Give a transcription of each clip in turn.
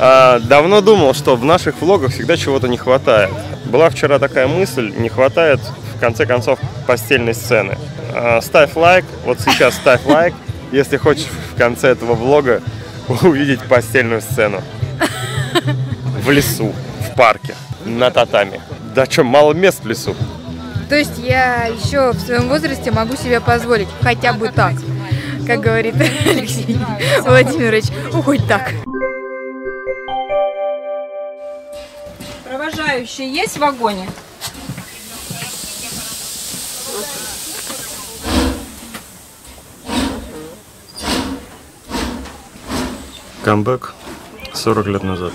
А, давно думал, что в наших влогах всегда чего-то не хватает. Была вчера такая мысль, не хватает в конце концов постельной сцены. А, ставь лайк, вот сейчас ставь лайк, если хочешь в конце этого влога увидеть постельную сцену. В лесу, в парке, на татами. Да что, мало мест в лесу. То есть я еще в своем возрасте могу себе позволить хотя бы так, как говорит Алексей Владимирович, хоть так. Провожающие есть в вагоне? Камбэк 40 лет назад.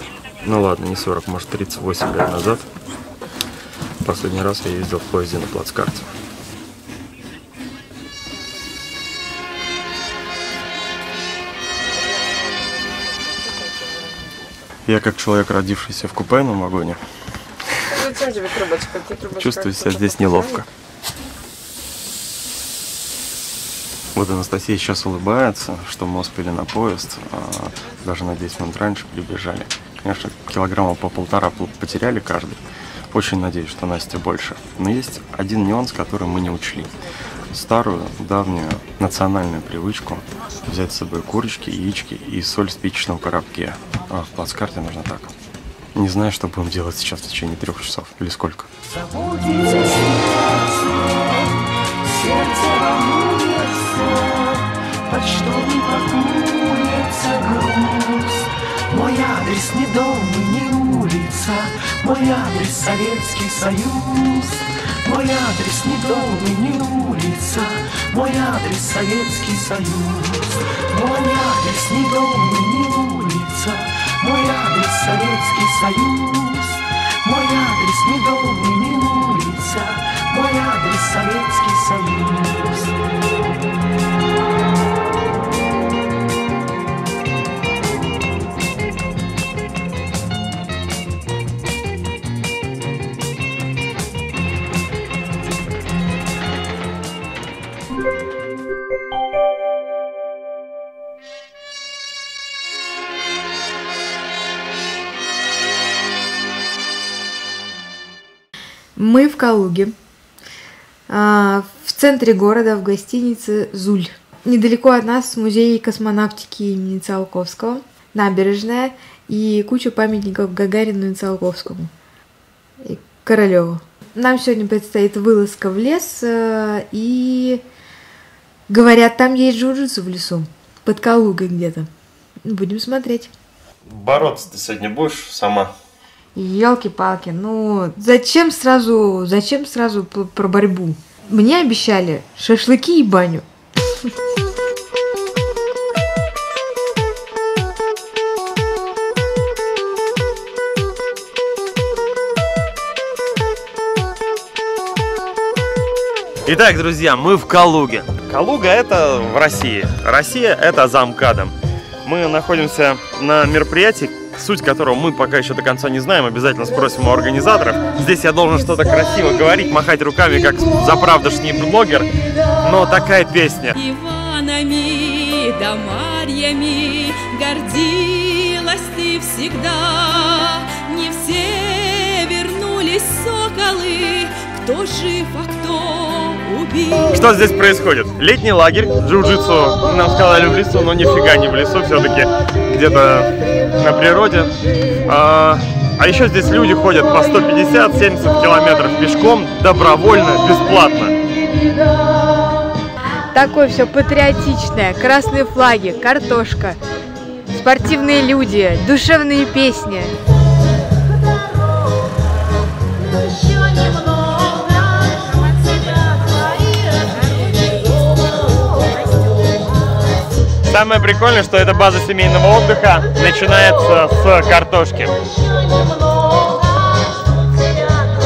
Ну ладно, не 40, может 38 лет назад. Последний раз я ездил в поезде на плацкарте. Я как человек, родившийся в купейном вагоне, Зачем тебе трубочка? Ты трубочка чувствую себя здесь неловко. Вот Анастасия сейчас улыбается, что мы успели на поезд, а, даже на 10 минут раньше прибежали. Конечно, килограмма по полтора потеряли каждый. Очень надеюсь, что Настя больше. Но есть один нюанс, который мы не учли. Старую, давнюю национальную привычку взять с собой курочки, яички и соль в спичечном коробке. А в плацкарте нужно так. Не знаю, что будем делать сейчас в течение трех часов. Или сколько. Мой адрес не дом и не улица, мой адрес Советский Союз. Мой адрес не дом и не улица, мой адрес Советский Союз. Мой адрес не дом и не улица, мой адрес Советский Союз. Мой адрес не дом не улица, мой адрес Советский Союз. Мы в Калуге, а, в центре города, в гостинице «Зуль». Недалеко от нас музей космонавтики имени Циолковского, набережная и куча памятников Гагарину и Циолковскому. И Королеву. Нам сегодня предстоит вылазка в лес, э, и говорят, там есть джиу-джитсу в лесу, под Калугой где-то. Будем смотреть. Бороться ты сегодня будешь сама? Елки-палки, ну зачем сразу, зачем сразу про борьбу? Мне обещали шашлыки и баню. Итак, друзья, мы в Калуге. Калуга это в России. Россия это за МКАДом. Мы находимся на мероприятии, суть которого мы пока еще до конца не знаем. Обязательно спросим у организаторов. Здесь я должен что-то красиво говорить, махать руками, как заправдошний блогер. Но такая песня. Иванами да Марьями гордилась ты всегда. Не все вернулись соколы, кто жив, а кто. Что здесь происходит? Летний лагерь, джиу-джитсу, нам сказали в лесу, но нифига не в лесу, все-таки где-то на природе. А, а еще здесь люди ходят по 150-70 километров пешком, добровольно, бесплатно. Такое все патриотичное, красные флаги, картошка, спортивные люди, душевные песни. Самое прикольное, что эта база семейного отдыха начинается с картошки.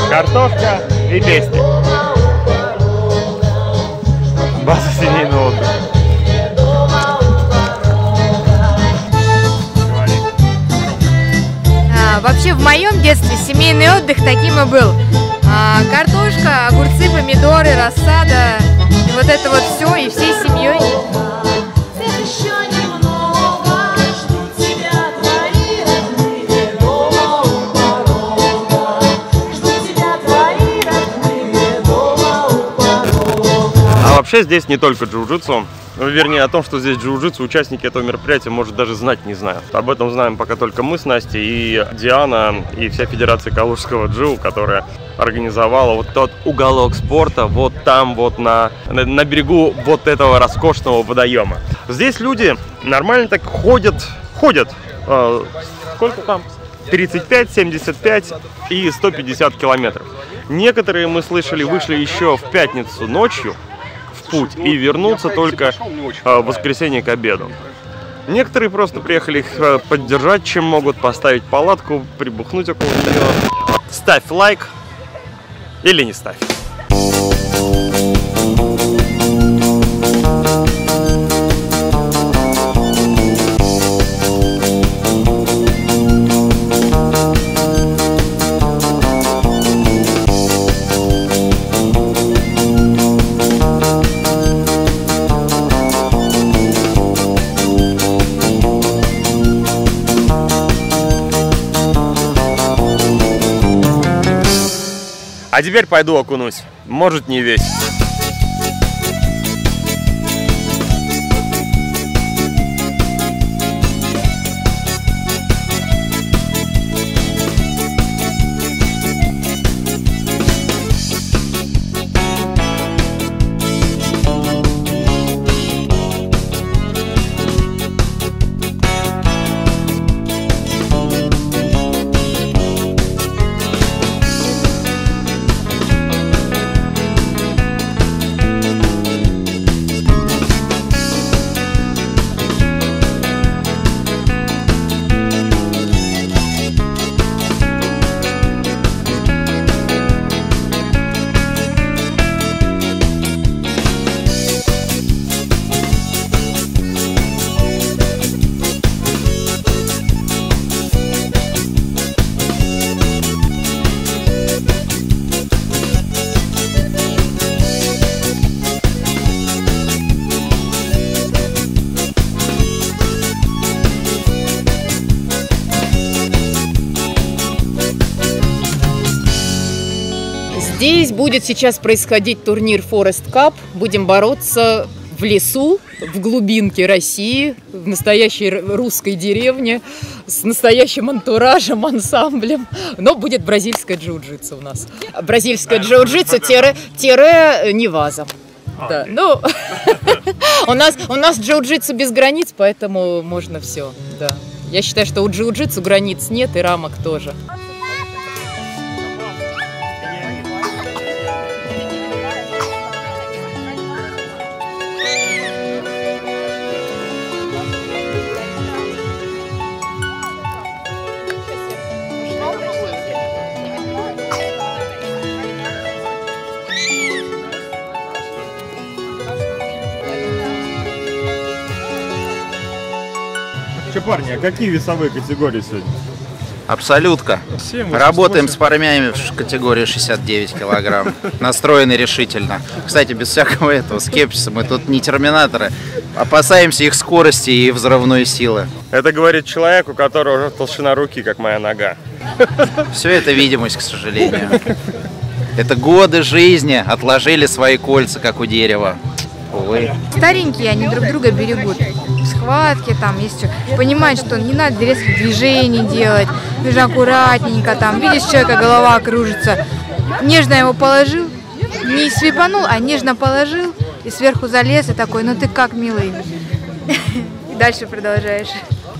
Картошка и песни. База семейного отдыха. А, вообще в моем детстве семейный отдых таким и был. А, картошка, огурцы, помидоры, рассада, и вот это вот все, и всей семьей. Вообще здесь не только джиу-джитсу. Ну, Вернее, о том, что здесь джиу-джитсу, участники этого мероприятия, может, даже знать не знают. Об этом знаем пока только мы с Настей и Диана, и вся Федерация Калужского джиу, которая организовала вот тот уголок спорта вот там, вот на, на, на берегу вот этого роскошного водоема. Здесь люди нормально так ходят, ходят. Э, сколько там? 35, 75 и 150 километров. Некоторые, мы слышали, вышли еще в пятницу ночью путь и вернутся только э, в воскресенье к обеду. Некоторые просто приехали их э, поддержать, чем могут поставить палатку, прибухнуть около нее. Ставь лайк или не ставь. А теперь пойду окунусь. Может не весь. Здесь будет сейчас происходить турнир Forest Cup. Будем бороться в лесу, в глубинке России, в настоящей русской деревне, с настоящим антуражем, ансамблем. Но будет бразильское джиу-джитсу у нас. Бразильское джиу-джитсу тире, тире Неваза. Да, ну, у нас, у нас джиу-джитсу без границ, поэтому можно все, да. Я считаю, что у джиу-джитсу границ нет и рамок тоже. Парни, а какие весовые категории сегодня? Абсолютка. Работаем с парнями в категории 69 килограмм. Настроены решительно. Кстати, без всякого этого скепсиса. Мы тут не терминаторы. Опасаемся их скорости и взрывной силы. Это говорит человек, у которого уже толщина руки, как моя нога. Все это видимость, к сожалению. Это годы жизни отложили свои кольца, как у дерева. Увы. Старенькие, они друг друга берегут. Схватки там, есть что. Понимают, что не надо резких движений делать. Нужно аккуратненько там. Видишь, человека голова кружится. Нежно его положил. Не свипанул, а нежно положил. И сверху залез и такой, ну ты как, милый. И дальше продолжаешь.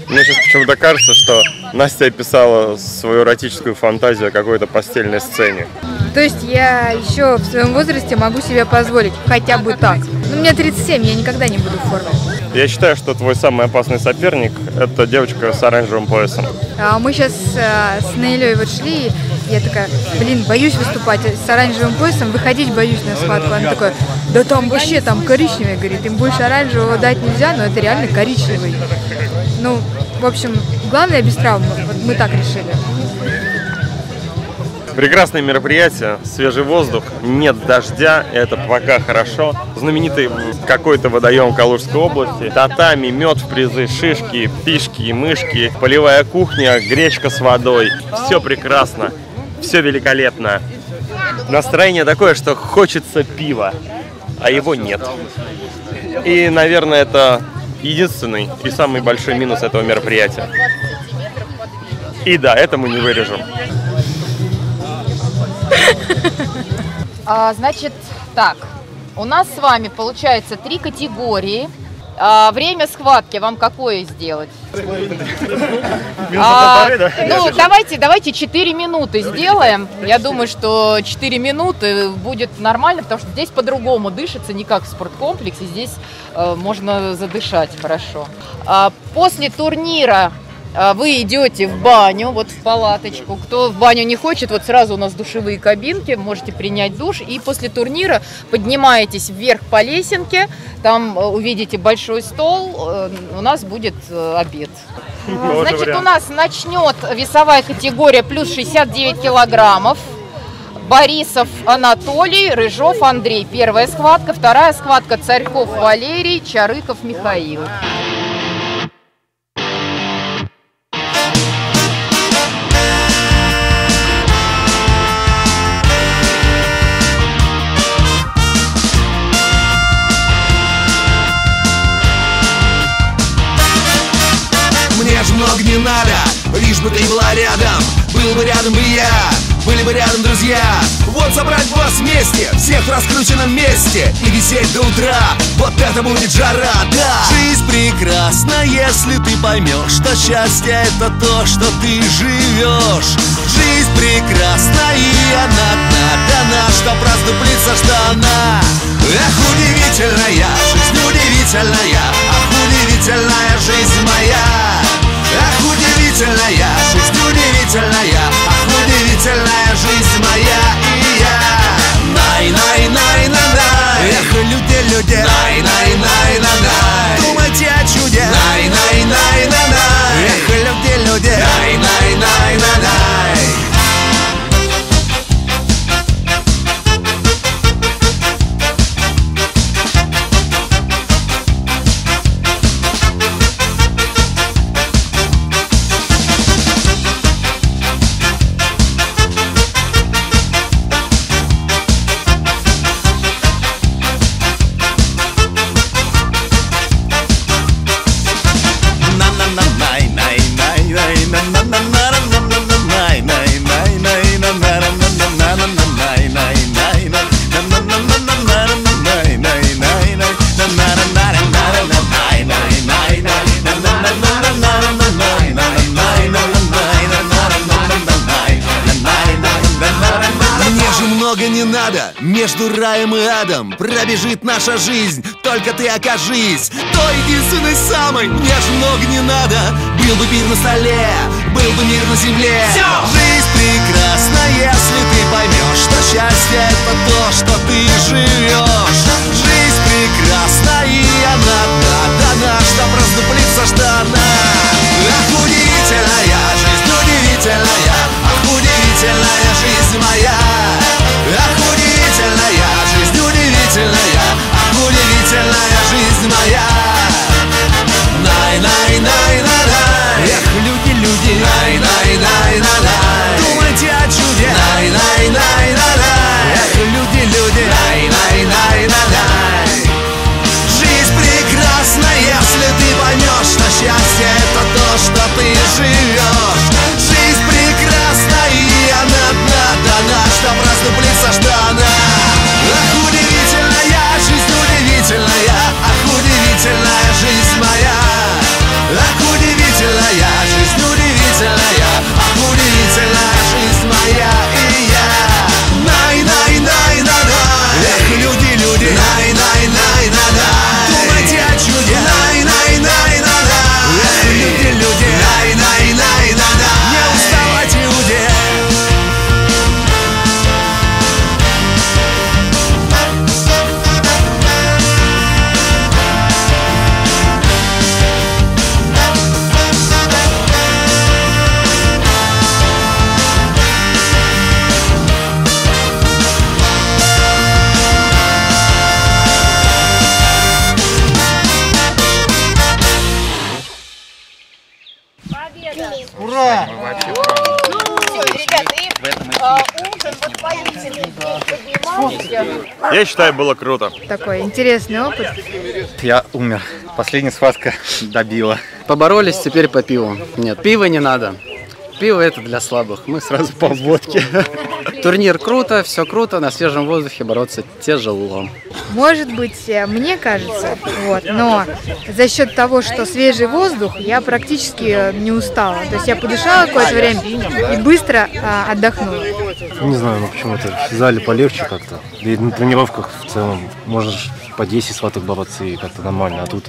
Мне сейчас почему-то кажется, что Настя описала свою эротическую фантазию о какой-то постельной сцене. То есть я еще в своем возрасте могу себе позволить хотя бы так. Ну, мне 37, я никогда не буду в форме. Я считаю, что твой самый опасный соперник – это девочка с оранжевым поясом. А Мы сейчас с Нейлей вот шли, и я такая, блин, боюсь выступать с оранжевым поясом, выходить боюсь на схватку. Она такая, да там вообще там коричневый, говорит, им больше оранжевого дать нельзя, но это реально коричневый. Ну, в общем, главное без травм, вот мы так решили. Прекрасное мероприятие, свежий воздух, нет дождя, это пока хорошо. Знаменитый какой-то водоем Калужской области, татами, мед в призы, шишки, пишки и мышки, полевая кухня, гречка с водой. Все прекрасно, все великолепно. Настроение такое, что хочется пива. а его нет. И, наверное, это единственный и самый большой минус этого мероприятия. И да, это мы не вырежем. А, значит, так, у нас с вами получается три категории. А, время схватки вам какое сделать? А, ну, давайте, давайте 4 минуты сделаем. Я думаю, что 4 минуты будет нормально, потому что здесь по-другому дышится, не как в спорткомплексе. Здесь э, можно задышать хорошо. А, после турнира вы идете в баню, вот в палаточку. Кто в баню не хочет, вот сразу у нас душевые кабинки, можете принять душ. И после турнира поднимаетесь вверх по лесенке, там э, увидите большой стол, э, у нас будет э, обед. Значит, у нас начнет весовая категория плюс 69 килограммов. Борисов Анатолий, Рыжов Андрей. Первая схватка. Вторая схватка Царьков Валерий, Чарыков Михаил. Бы ты была рядом Был бы рядом и я, были бы рядом друзья. Вот собрать вас вместе, всех в раскрученном месте И висеть до утра, вот это будет жара, да. Жизнь прекрасна, если ты поймешь Что счастье это то, что ты живешь. Жизнь прекрасна и она дана Чтоб раздуплиться, что она. Эх, удивительная, жизнь удивительная Ах, удивительная Пробежит наша жизнь Только ты окажись. Той единственной самой Мне же много не надо. Был бы мир на столе Был бы мир на земле. Жизнь прекрасна, если ты поймешь Что счастье это то, что ты живешь Жизнь прекрасна и она дана Чтоб раздуплиться, что она Ах, удивительная жизнь, удивительная Ах, удивительная жизнь моя моя Най, най, най, на, най Эх, люди, люди. Най, Я считаю, было круто. Такой интересный опыт. Я умер. Последняя схватка добила. Поборолись, теперь по пиву. Нет, пива не надо. Пиво это для слабых. Мы сразу по водке. Турнир круто, все круто, на свежем воздухе бороться тяжело. Может быть, э, мне кажется, вот, но за счет того, что свежий воздух, я практически э, не устала. То есть я подышала какое-то время и быстро а, отдохнула. Не знаю, ну почему-то в зале полегче как-то. Да и на тренировках в целом можешь по 10 схваток бороться и как-то нормально. А тут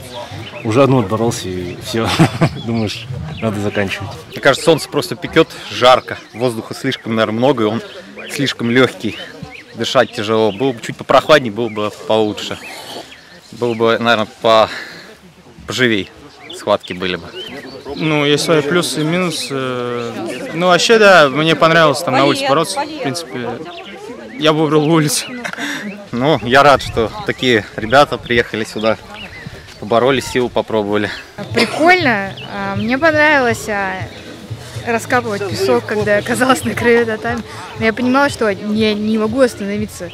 уже одну отборолся и все. Думаешь, надо заканчивать. Мне кажется, солнце просто пекет, жарко. Воздуха слишком, наверное, много, и он слишком легкий. Дышать тяжело. Было бы чуть попрохладнее, было бы получше. Было бы, наверное, по поживей схватки были бы. Ну, есть свои плюсы и минусы. Ну, вообще, да, мне понравилось там на улице бороться. В принципе, я бы выбрал улицу. Ну, я рад, что такие ребята приехали сюда, поборолись, силу попробовали. Прикольно. А, Мне понравилось а, раскапывать песок, когда я оказалась на краю татами. Но я понимала, что я не могу остановиться.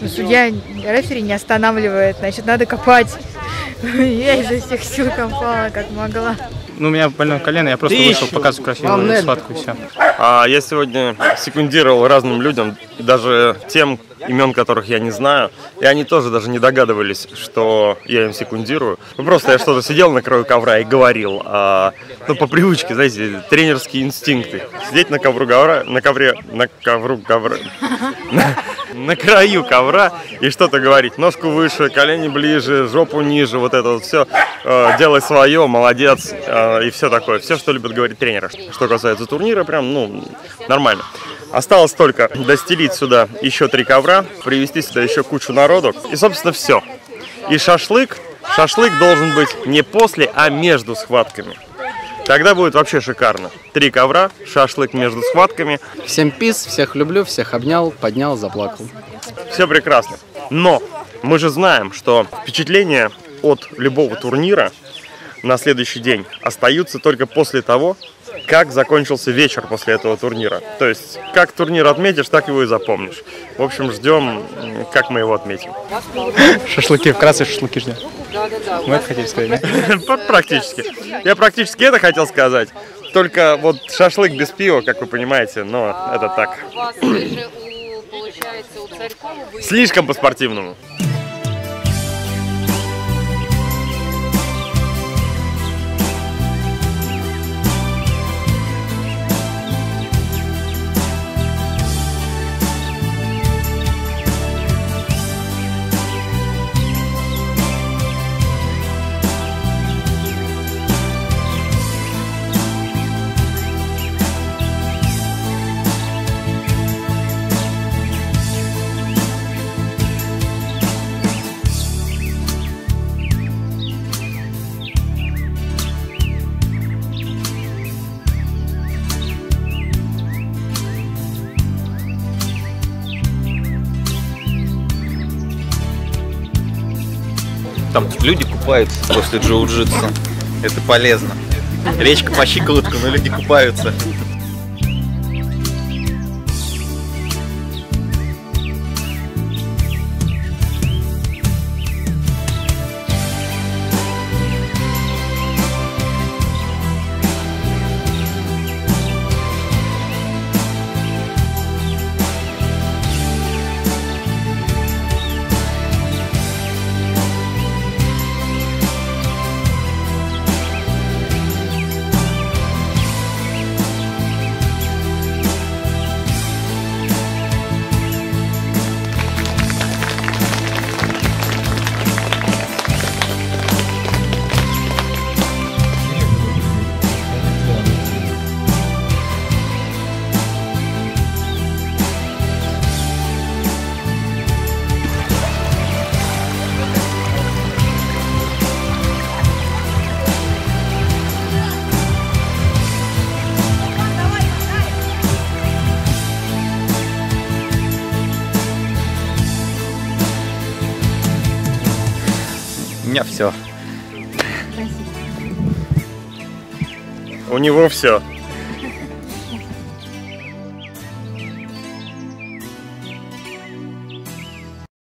Но судья, рефери не останавливает, значит, надо копать. Я изо всех сил копала, как могла. Ну, у меня больное колено, я просто вышел показывать красивую схватку и все. А я сегодня секундировал разным людям, даже тем, имен которых я не знаю, и они тоже даже не догадывались, что я им секундирую. Ну, просто я что-то сидел на краю ковра и говорил, а, ну, по привычке, знаете, тренерские инстинкты. Сидеть на ковру ковра, на ковре, на ковру ковра, на, на краю ковра и что-то говорить. Ножку выше, колени ближе, жопу ниже, вот это вот все. делай свое, молодец, э, и все такое. Все, что любят говорить тренеры. Что касается турнира, прям, ну, нормально. Осталось только достелить сюда еще три ковра, привезти сюда еще кучу народу. И, собственно, все. И шашлык, шашлык должен быть не после, а между схватками. Тогда будет вообще шикарно. Три ковра, шашлык между схватками. Всем пис, всех люблю, всех обнял, поднял, заплакал. Все прекрасно. Но мы же знаем, что впечатления от любого турнира на следующий день остаются только после того, как закончился вечер после этого турнира. То есть, как турнир отметишь, так его и запомнишь. В общем, ждем, как мы его отметим. Шашлыки, вкратце шашлыки ждем. Мы это хотели сказать, да? Практически. Я практически это хотел сказать. Только вот шашлык без пива, как вы понимаете, но это так. Слишком по-спортивному. Там люди купаются после джиу-джитсу. Это полезно. Речка по щиколотку, но люди купаются. Меня все. У него все.